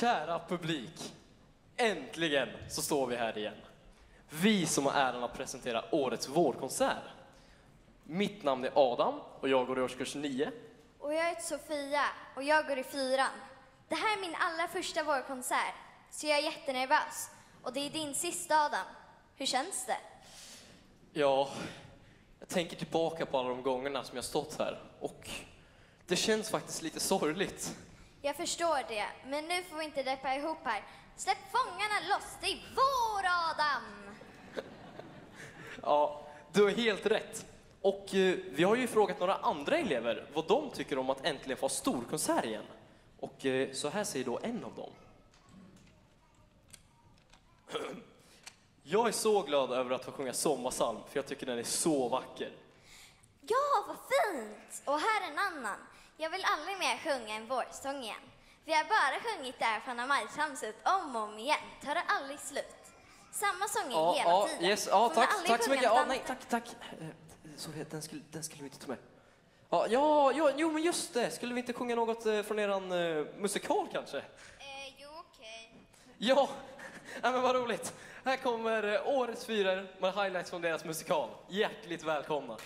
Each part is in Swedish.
Kära publik! Äntligen så står vi här igen. Vi som har äran att presentera årets vårkonsert. Mitt namn är Adam och jag går i årskurs 9. Och jag heter Sofia och jag går i fyran. Det här är min allra första vårkonsert, så jag är jättenervös. Och det är din sista Adam. Hur känns det? Ja, jag tänker tillbaka på alla de gångerna som jag stått här och det känns faktiskt lite sorgligt. Jag förstår det, men nu får vi inte deppa ihop här. Släpp fångarna loss, det är vår Adam! Ja, du har helt rätt. Och eh, vi har ju frågat några andra elever vad de tycker om att äntligen få ha storkonsert igen. Och eh, så här säger då en av dem. Jag är så glad över att få sjunga sommarsalm, för jag tycker den är så vacker. Ja, vad fint! Och här är en annan. Jag vill aldrig mer sjunga en vårsång igen. Vi har bara sjungit där från Majtramset om och om igen. Tar det aldrig slut. Samma sånger Ja, hela ja, tiden. yes, ja tack, tack så mycket. något Ja, nej, tack, tack. Eh, Sorry, den skulle, den skulle vi inte ta med. Ja, ja, ja, jo men just det. Skulle vi inte sjunga något eh, från eran eh, musikal kanske? Eh, jo, okej. Ja, ja men vad roligt. Här kommer eh, årets fyror med highlights från deras musikal. Hjärtligt välkomna.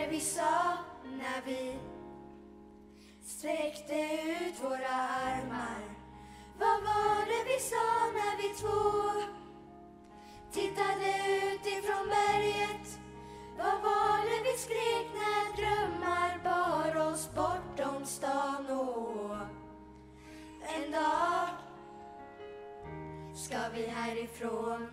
Var det vi sa när vi sträckte ut våra armar? Vad var det vi sa när vi två tittade ut ifrån berget? Vad var det vi skrek när drömmar bar oss bortom stan och en dag ska vi härifrån.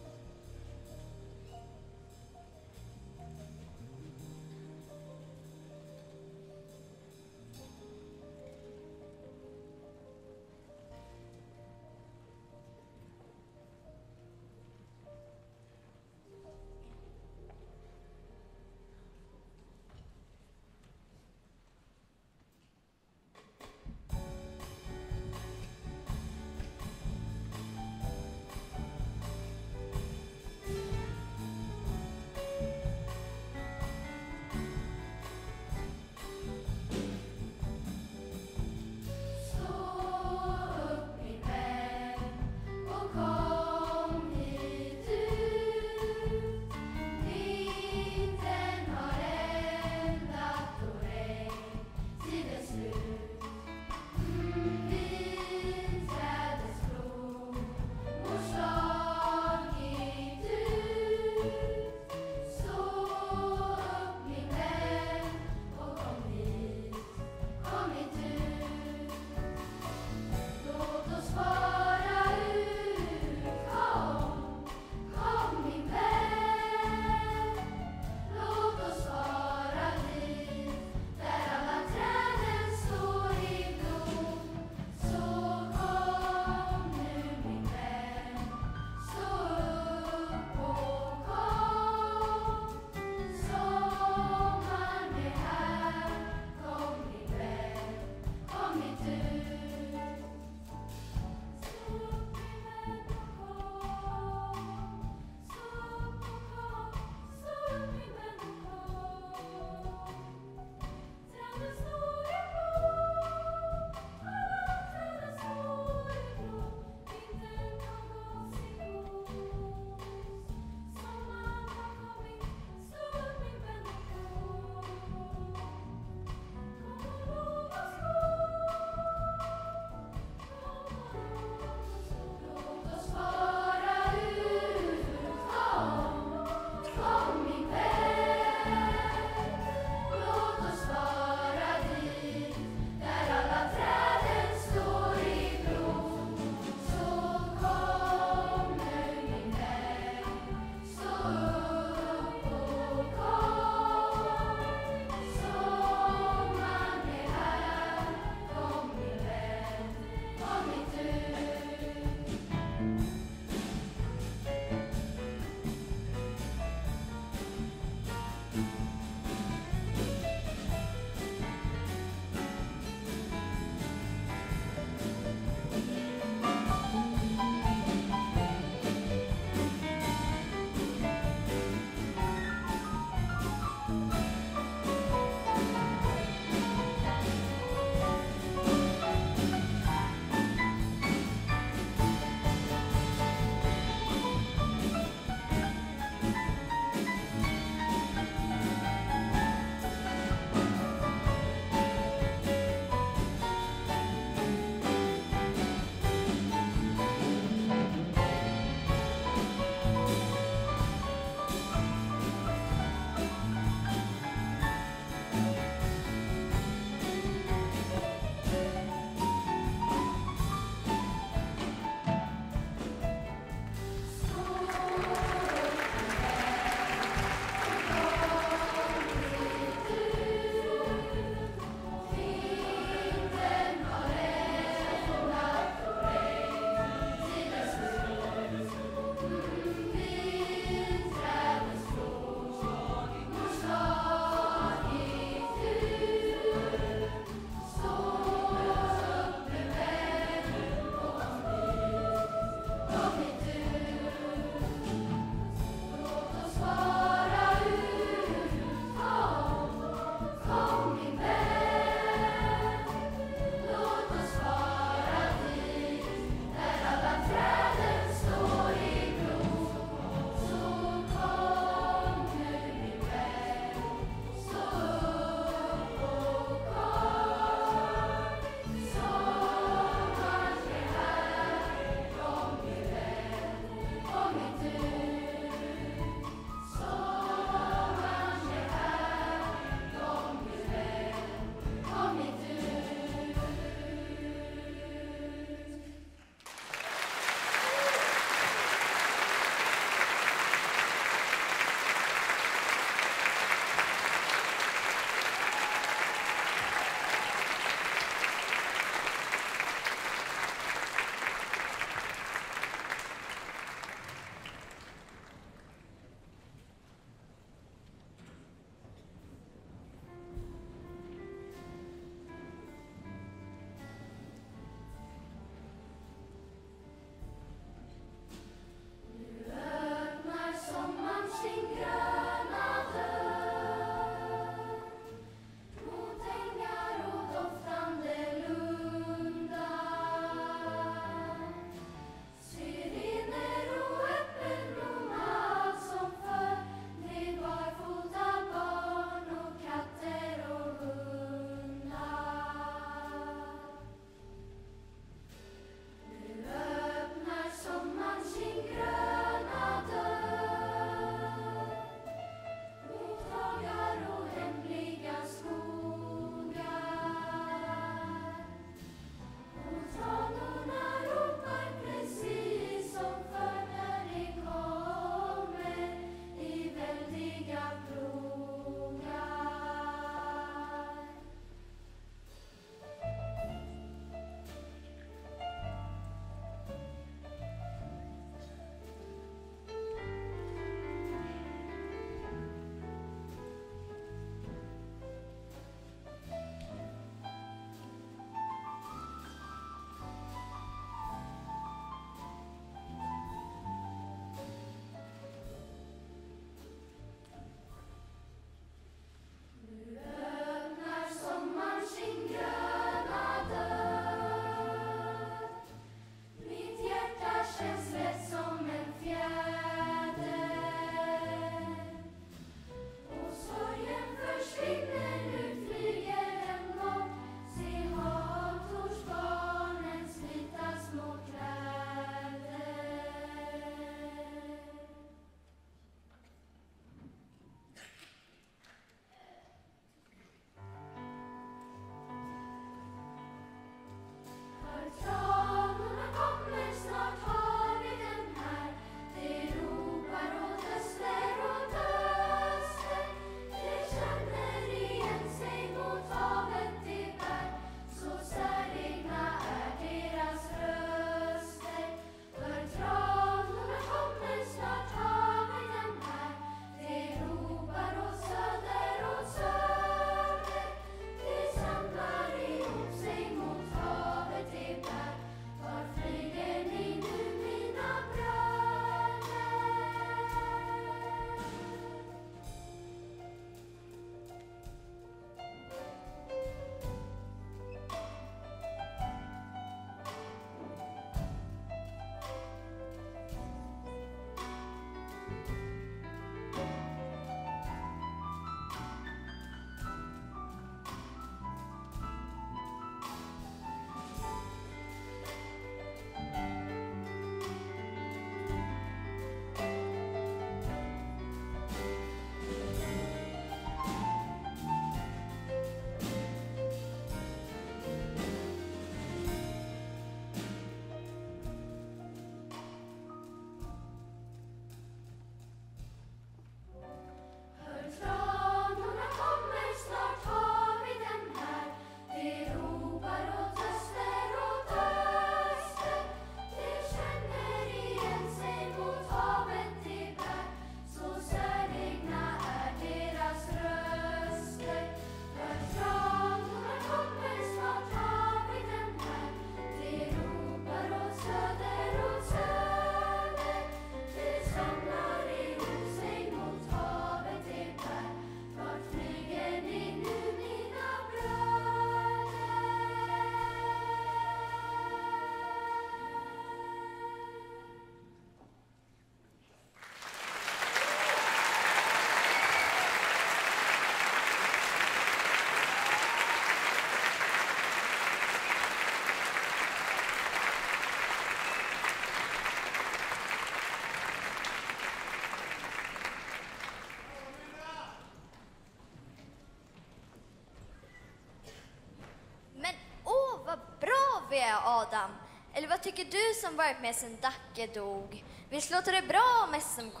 AV Adam. Eller vad tycker du som varit med sedan Dacke dog? Visst låter det bra om SMK?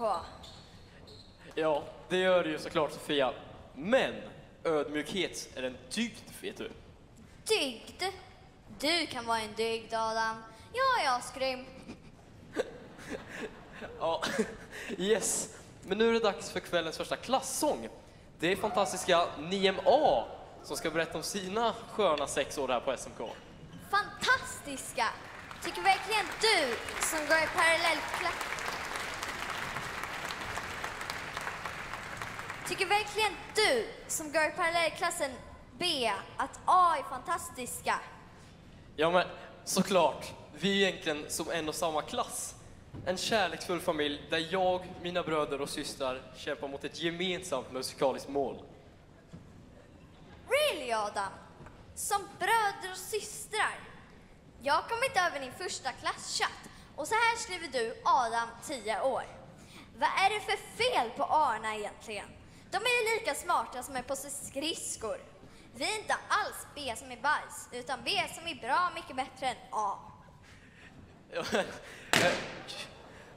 Ja, det gör det ju såklart Sofia. Men ödmjukhet är en dygd, vet du. Dygd? Du kan vara en dygd Adam. Jag är asgrym. Ja, yes. Men nu är det dags för kvällens första klassång. Det är fantastiska 9A som ska berätta om sina sköna sex år här på SMK. Fantastiska! Tycker verkligen du som går i parallellklass... Tycker verkligen du som går i parallellklassen B att A är fantastiska? Ja, men såklart. Vi är egentligen som en och samma klass. En kärleksfull familj där jag, mina bröder och systrar kämpar mot ett gemensamt musikaliskt mål. Really Adam? Som bröder och systrar? Jag har kommit över din första klasschatt och så här skriver du Adam, 10 år. Vad är det för fel på Arna egentligen? De är ju lika smarta som är på sig skridskor. Vi är inte alls B som är bajs, utan B som är bra mycket bättre än A. Eh,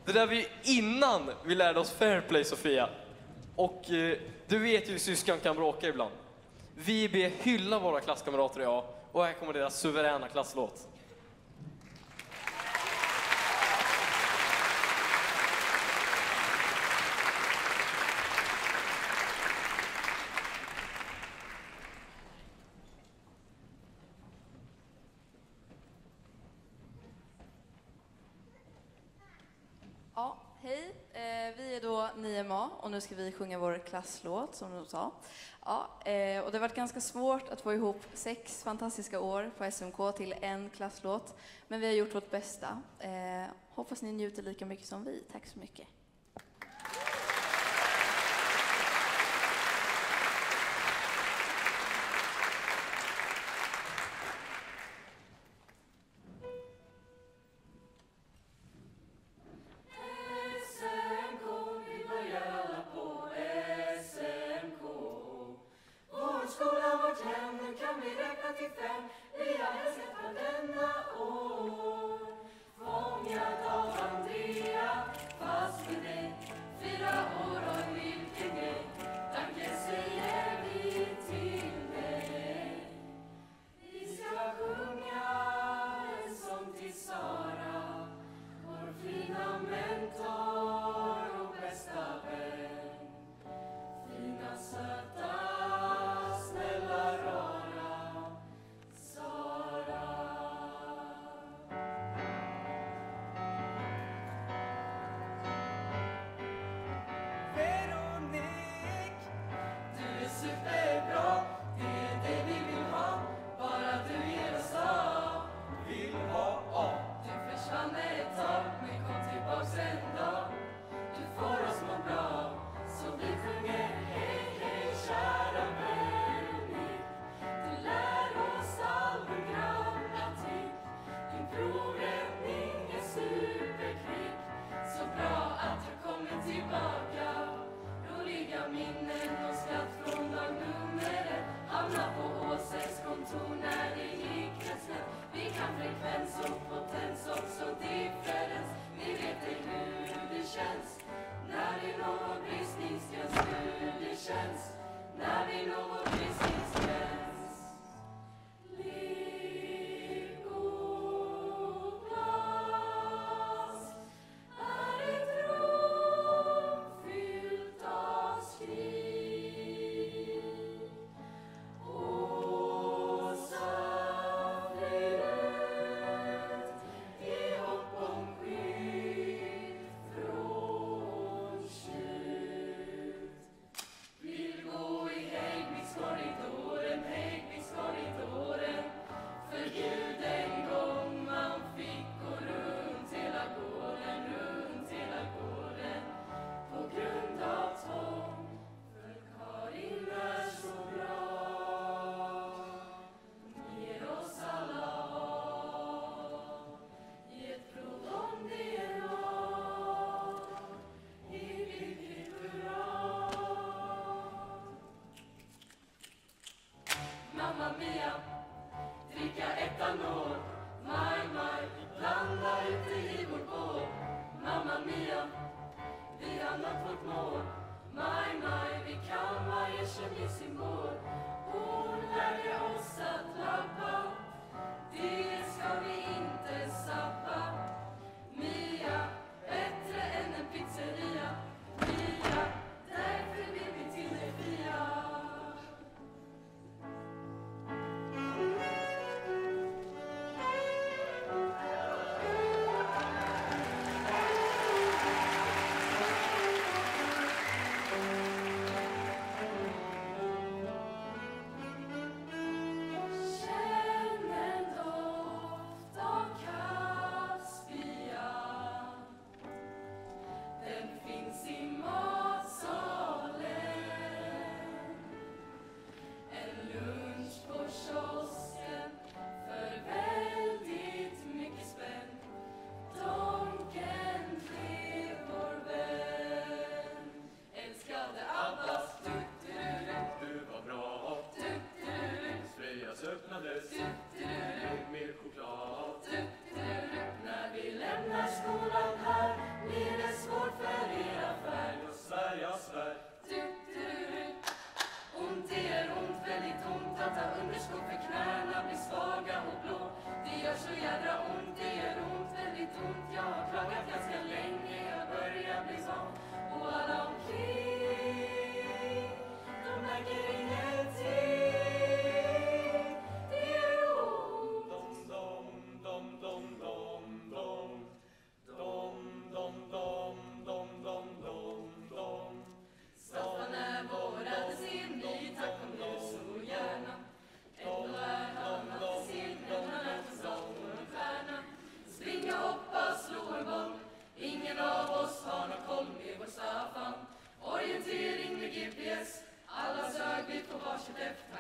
det där var ju innan vi lärde oss fair play, Sofia. Och eh, du vet ju hur syskon kan bråka ibland. Vi ber hylla våra klasskamrater i A, och här kommer deras suveräna klasslåt. Ja, hej. Eh, vi är då 9MA och nu ska vi sjunga vår klasslåt som de sa. Ja, eh, och det har varit ganska svårt att få ihop sex fantastiska år på SMK till en klasslåt. Men vi har gjort vårt bästa. Eh, hoppas ni njuter lika mycket som vi. Tack så mycket.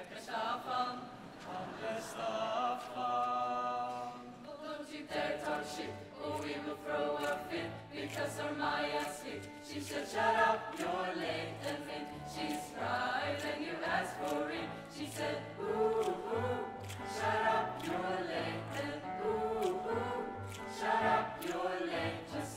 Angeschaffen, Angeschaffen. Oh, Don't you dare touch it, or we will throw a fit, because our Maya's fit. She said, shut up, you're late and fit. She's right, and you asked for it. She said, ooh, shut up, you're late and ooh, shut up, you're late. Just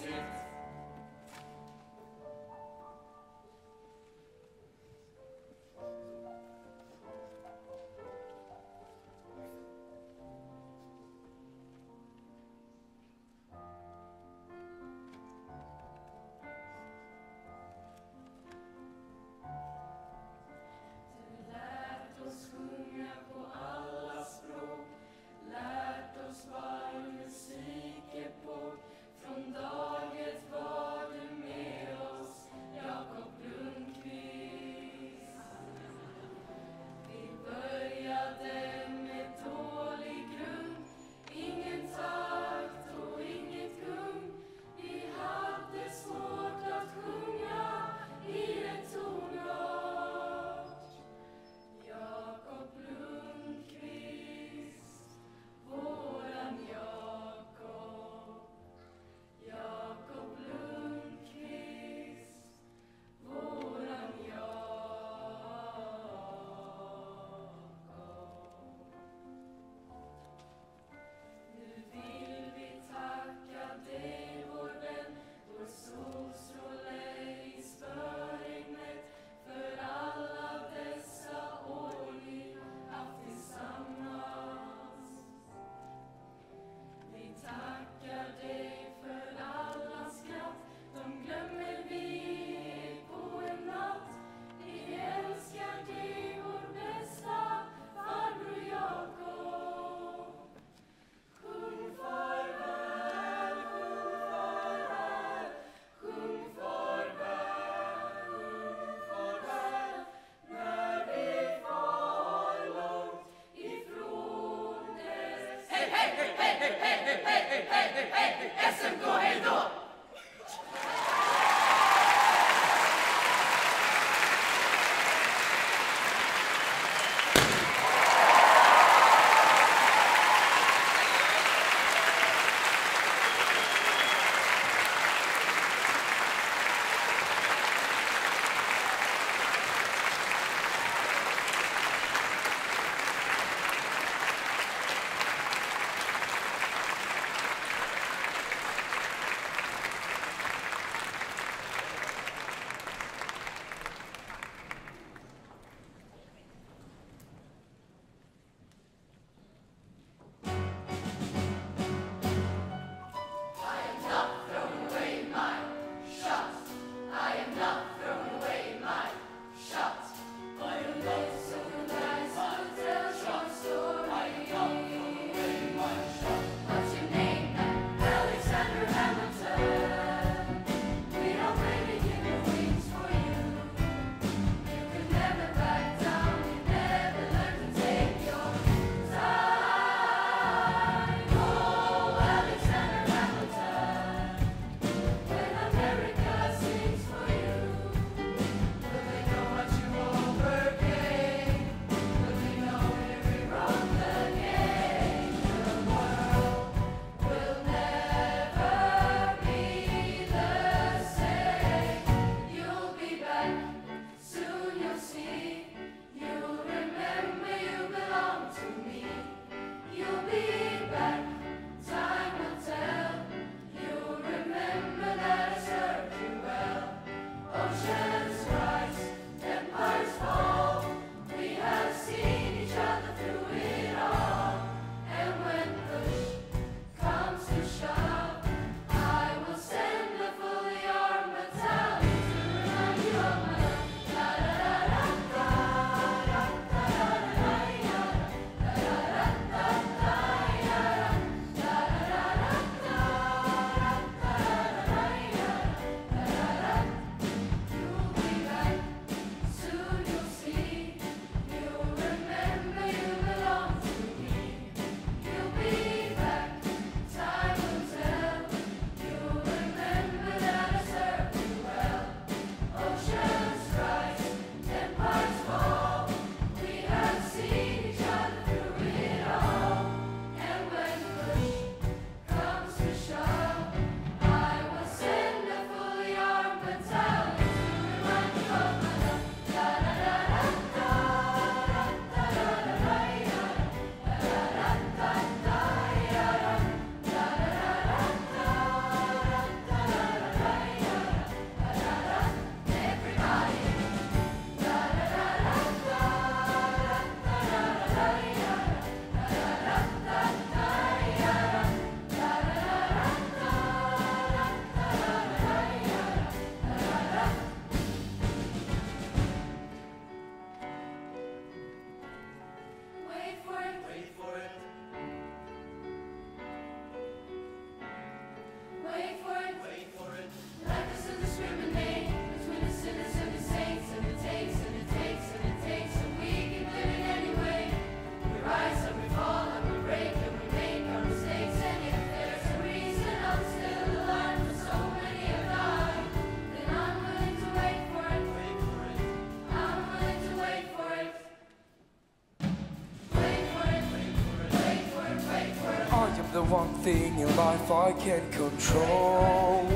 life I can't control.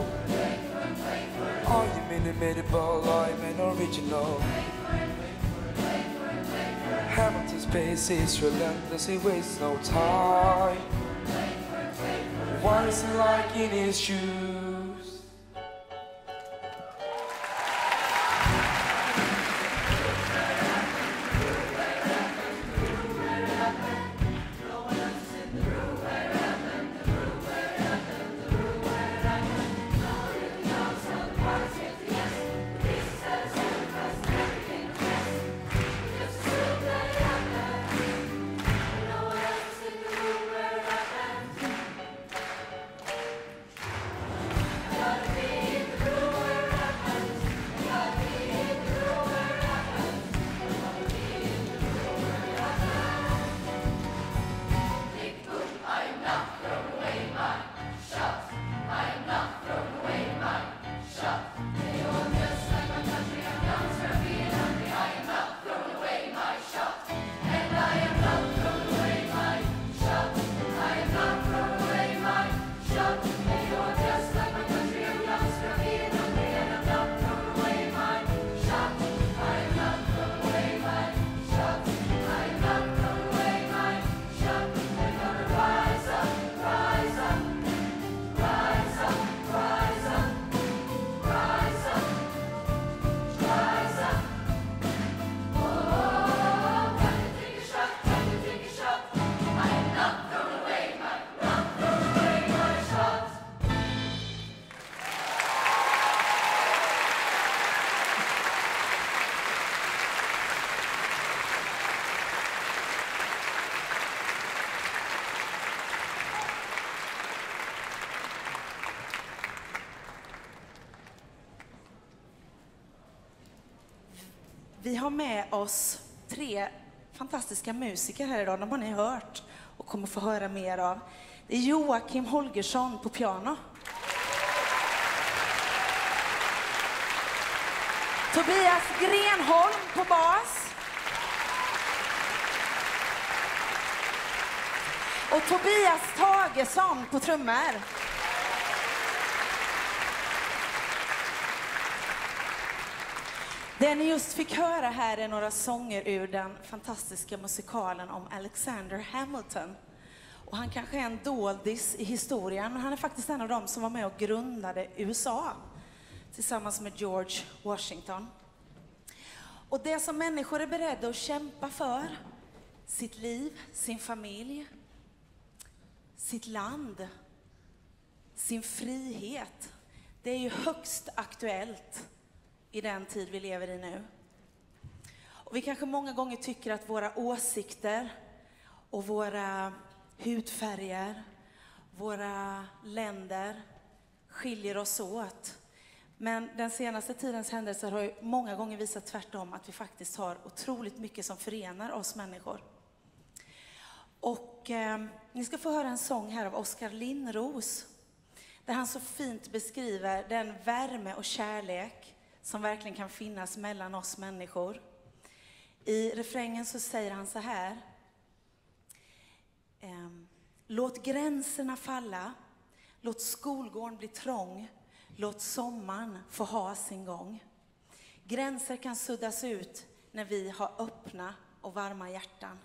I am inimitable, I'm an original. Hamilton space is relentless, he wastes no time. What is it like in his shoes? Vi har med oss tre fantastiska musiker här idag. De har ni hört och kommer få höra mer av. Det är Joakim Holgersson på piano. Tobias Grenholm på bas. Och Tobias Tagesson på trummor. Det ni just fick höra här är några sånger ur den fantastiska musikalen om Alexander Hamilton. Och han kanske är en doldis i historien, men han är faktiskt en av dem som var med och grundade USA tillsammans med George Washington. Och det som människor är beredda att kämpa för, sitt liv, sin familj, sitt land, sin frihet, det är ju högst aktuellt i den tid vi lever i nu. Och vi kanske många gånger tycker att våra åsikter och våra hudfärger, våra länder skiljer oss åt. Men den senaste tidens händelser har ju många gånger visat tvärtom att vi faktiskt har otroligt mycket som förenar oss människor. Och eh, ni ska få höra en sång här av Oskar Linnros där han så fint beskriver den värme och kärlek som verkligen kan finnas mellan oss människor. I refrängen så säger han så här. Ehm, låt gränserna falla, låt skolgården bli trång, låt sommaren få ha sin gång. Gränser kan suddas ut när vi har öppna och varma hjärtan.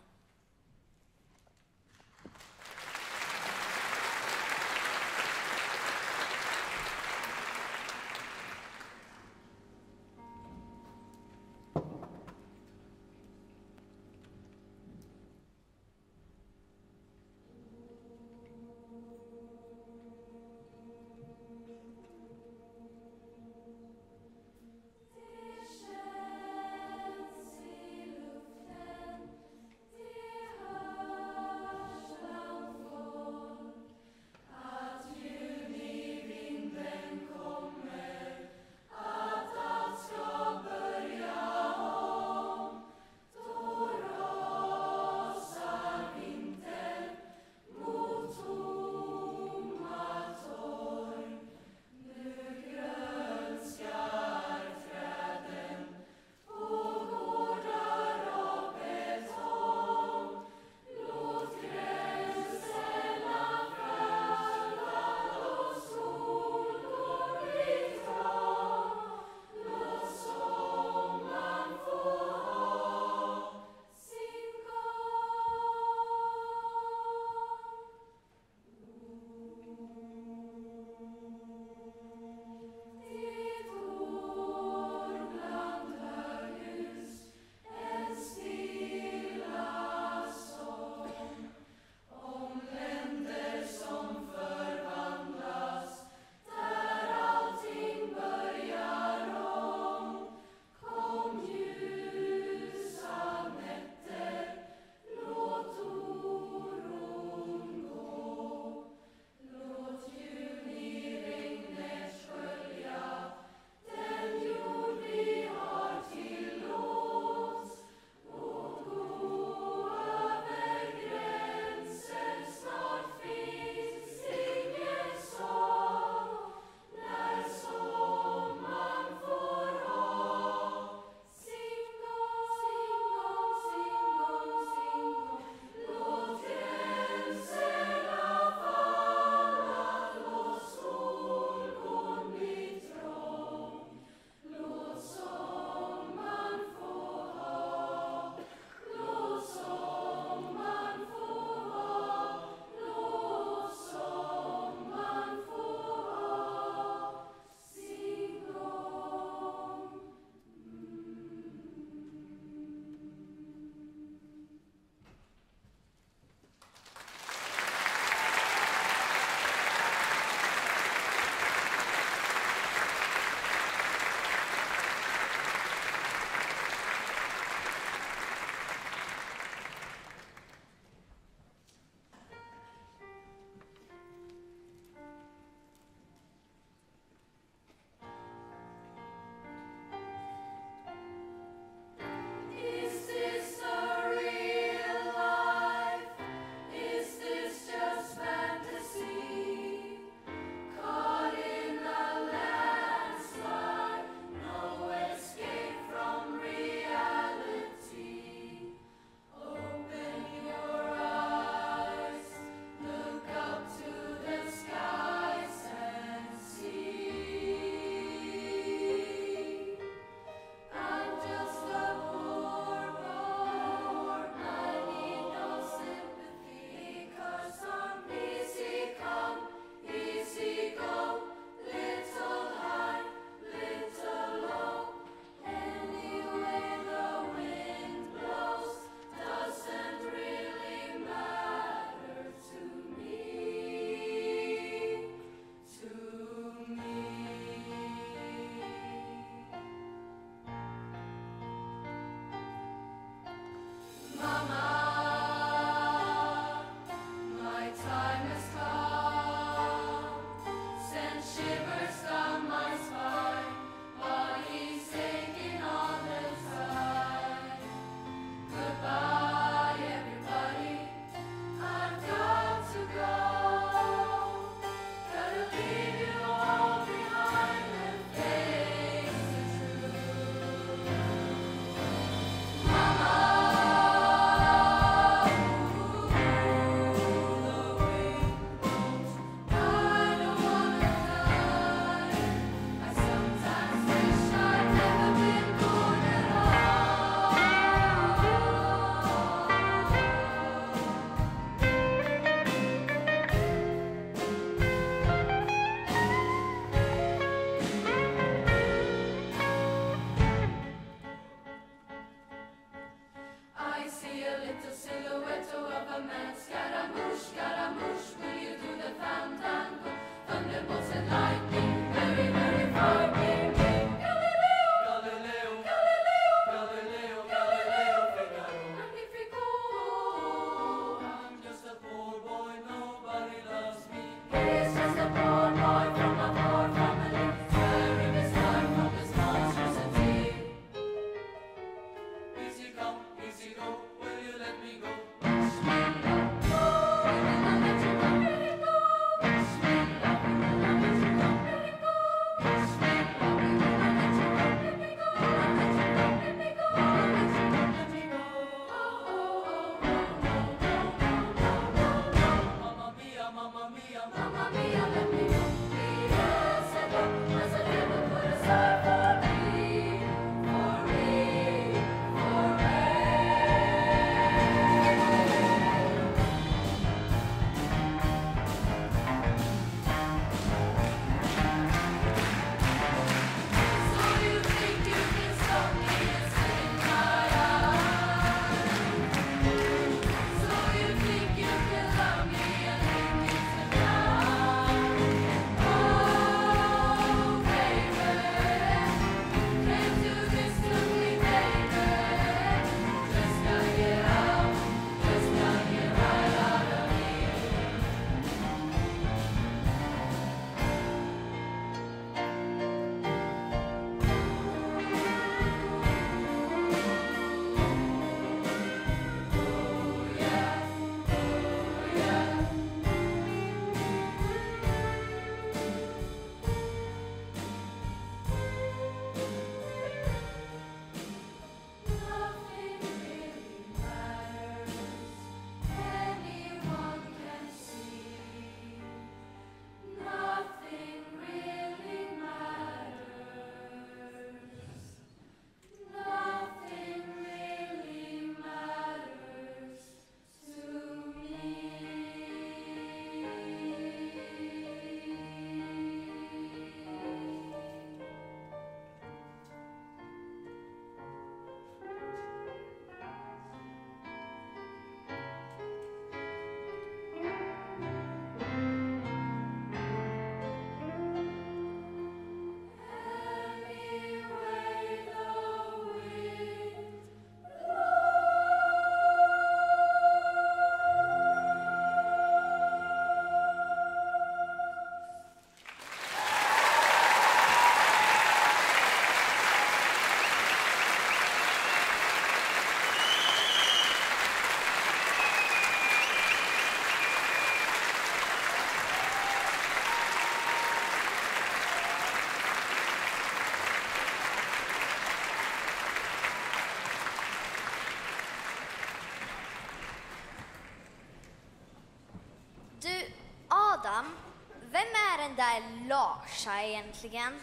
Är Larsa egentligen?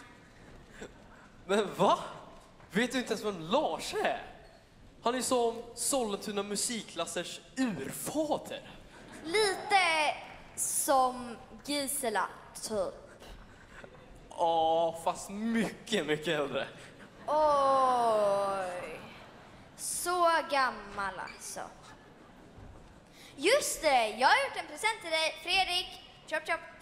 Men va? Vet du inte ens vem Lars är? Han är som Sollentuna musikklassers urfader. Lite som Gisela, typ. Ja, fast mycket, mycket äldre. Oj. Så gammal alltså. Just det, jag har gjort en present till dig. Fredrik, chop chop.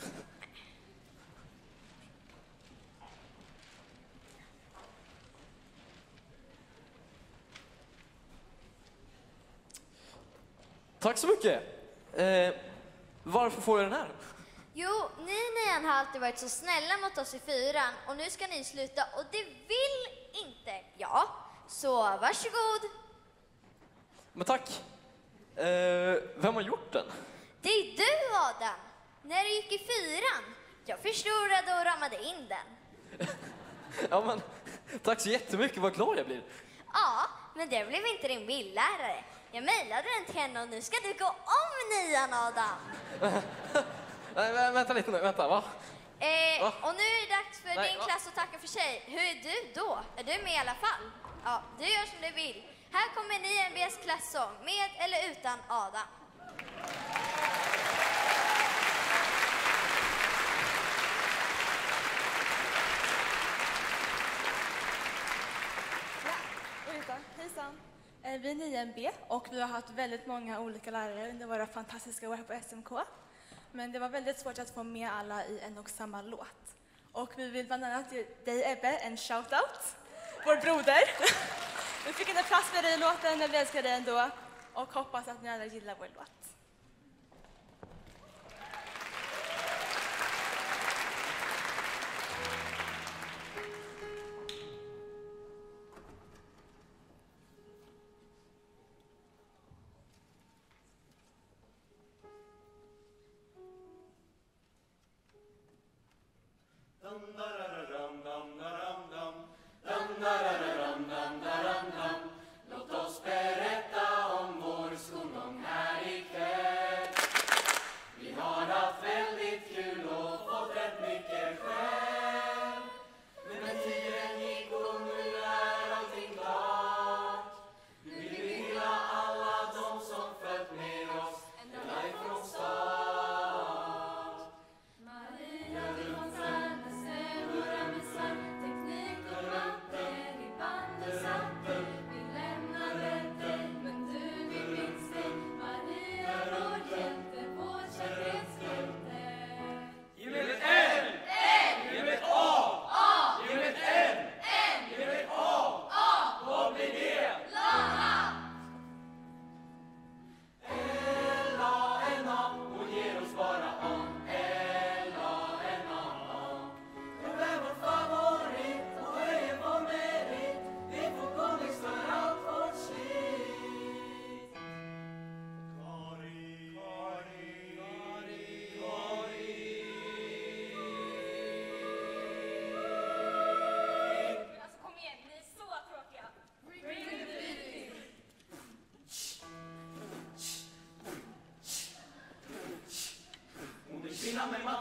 Tack så mycket. Eh, varför får jag den här? Jo, ni nian har alltid varit så snälla mot oss i fyran och nu ska ni sluta och det vill inte jag. Så varsågod. Men tack. Eh, vem har gjort den? Det är du Adam. När du gick i fyran. Jag förstorade och ramade in den. Ja, men, tack så jättemycket, vad glad jag blir. Ja, men det blev inte din bildlärare. Jag mejlade den till henne och nu ska du gå om nian Adam. Nej, vä- vänta lite nu, vänta, va? Eh, Va? och nu är det dags för Nej, din va? klass att tacka för sig. Hur är du då? Är du med i alla fall? Ja, du gör som du vill. Här kommer NIMBs klassång, med eller utan Adam. Eh, vi är 9B och vi har haft väldigt många olika lärare under våra fantastiska år här på SMK. Men det var väldigt svårt att få med alla i en och samma låt. Och vi vill bland annat ge dig Ebbe en shout-out, vår broder. Vi fick inte plats med dig i låten, men vi älskar dig ändå och hoppas att ni alla gillar vår. Låt Dame más.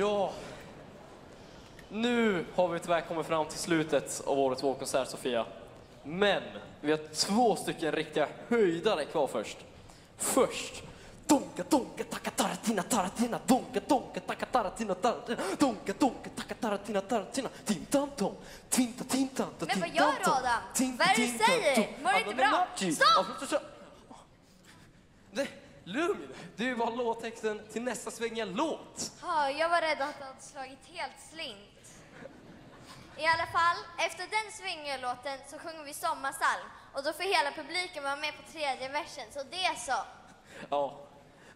Ja. Nu har vi tyvärr kommit fram till slutet av årets vårkonsert, Sofia. Men vi har två stycken riktiga höjdare kvar först. Först Donka donka taka taratina taratina donka donka taka taratina taratina donka donka taka taratina taratina tintan tom tinta tintan Men vad gör du, Adam? Vad är det du säger? Mår du inte bra? Stopp! Det, lugn! Det ju bara låttexten till nästa svängiga låt. Ja, jag var rädd att du hade slagit helt slint. I alla fall, efter den swingerlåten så sjunger vi sommarsalm och då får hela publiken vara med på tredje versen, så det är så. Ja,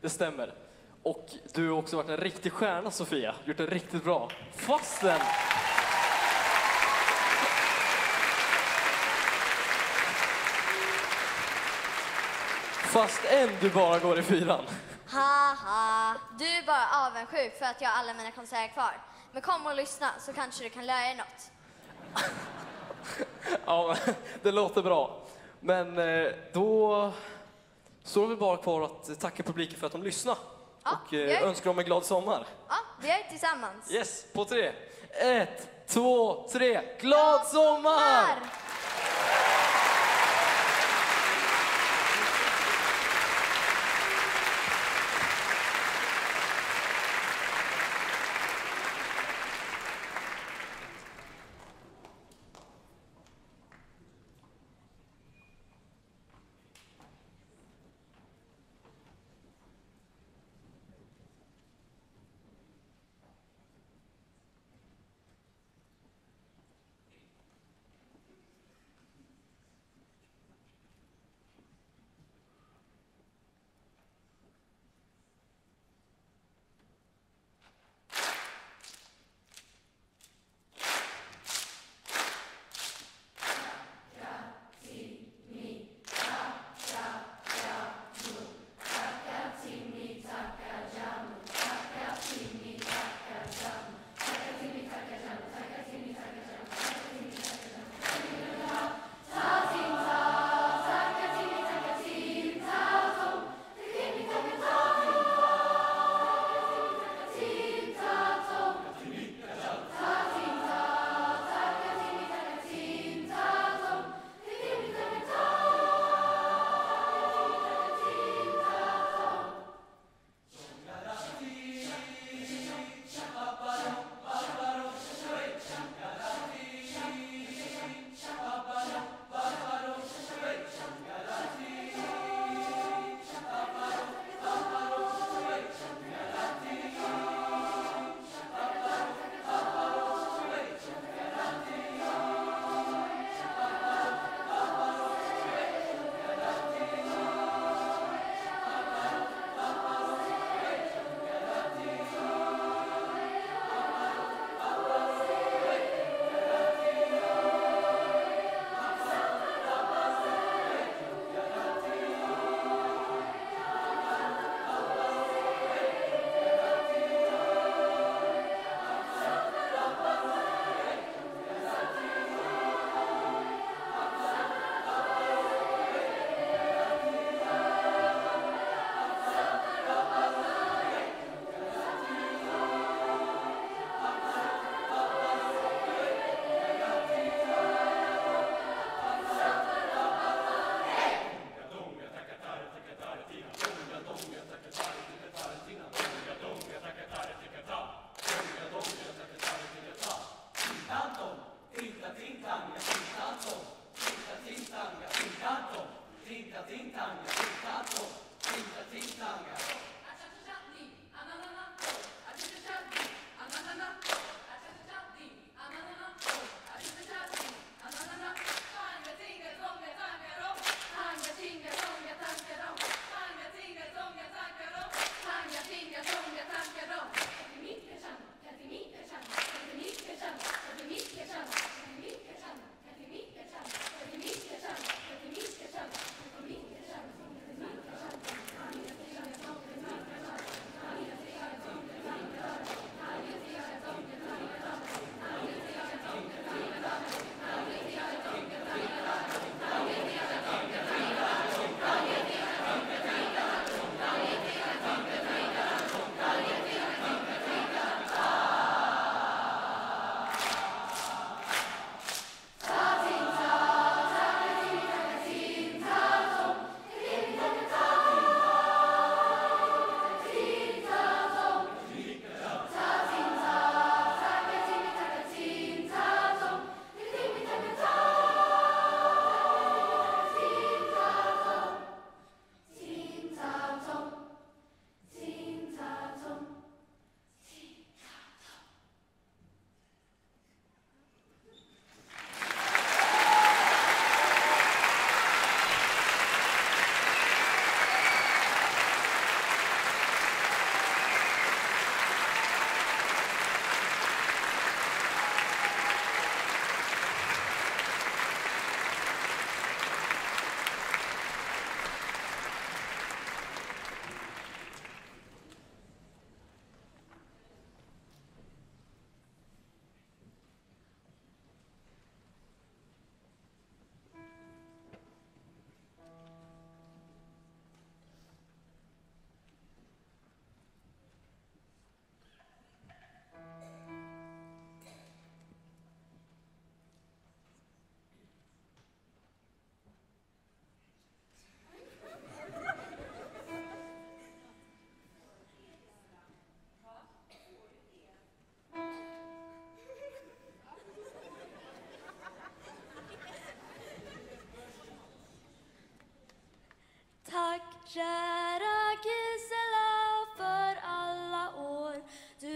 det stämmer. Och du har också varit en riktig stjärna, Sofia. Gjort det riktigt bra. Fastän... Fastän du bara går i fyran. Haha, du är bara avundsjuk för att jag har alla mina konserter kvar. Men kom och lyssna så kanske du kan lära dig något. Ja, det låter bra. Men eh, då står det bara kvar att tacka publiken för att de lyssnade. Ja, och eh, gör det. önska dem en glad sommar. Ja, vi gör det tillsammans. Yes, på tre. Ett, två, tre. Glad sommar!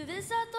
Visat oss vägen.